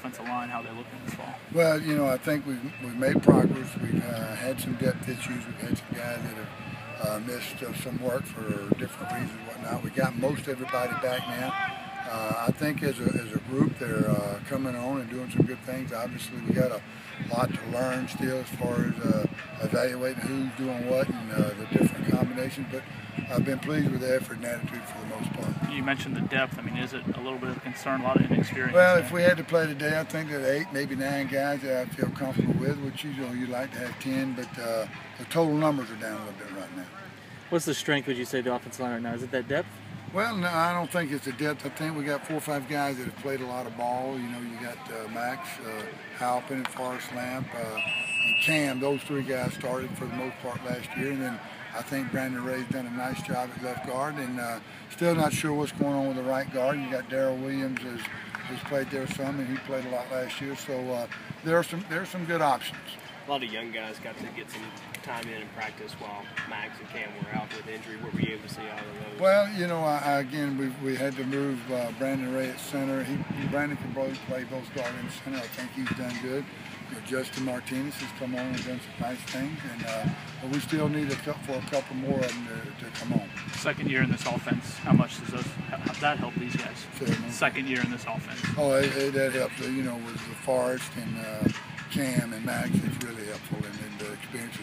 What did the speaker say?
offensive line, how they look in this fall? Well, you know, I think we've, we've made progress. We've uh, had some depth issues. We've had some guys that have uh, missed uh, some work for different reasons and whatnot. We got most everybody back now. Uh, I think as a, as a group, they're uh, coming on and doing some good things. Obviously, we got a lot to learn still as far as uh, evaluating who's doing what and uh, the different combinations. But I've been pleased with the effort and attitude for the most part. You mentioned the depth. I mean, is it a little bit of a concern? A lot of inexperience. Well, if we had to play today, I think that eight, maybe nine guys that I feel comfortable with, which you know you'd like to have ten, but uh, the total numbers are down a little bit right now. What's the strength, would you say, the offensive line right now? Is it that depth? Well, no, I don't think it's the depth. I think we got four or five guys that have played a lot of ball. You know, you got uh, Max, uh, Halpin, and Forrest Lamp, uh, and Cam. Those three guys started for the most part last year, and then I think Brandon Ray's done a nice job at left guard, and uh, still not sure what's going on with the right guard. You got Daryl Williams has, has played there some, and he played a lot last year. So uh, there are some there are some good options. A lot of young guys got to get some time in and practice while Max and Cam were out with injury. What were you able to see all of those? Well, you know, I, again, we, we had to move uh, Brandon Ray at center. He, Brandon can both play both guard and center. I think he's done good. You know, Justin Martinez has come on and done some nice things, and uh, but we still need a couple, for a couple more of them to, to, come on. Second year in this offense, how much does those, how, that help these guys? Second year in this offense. Oh, it, it, that helps. You know, with the Forrest and uh, Cam and Max, it's really helpful, and, and the experience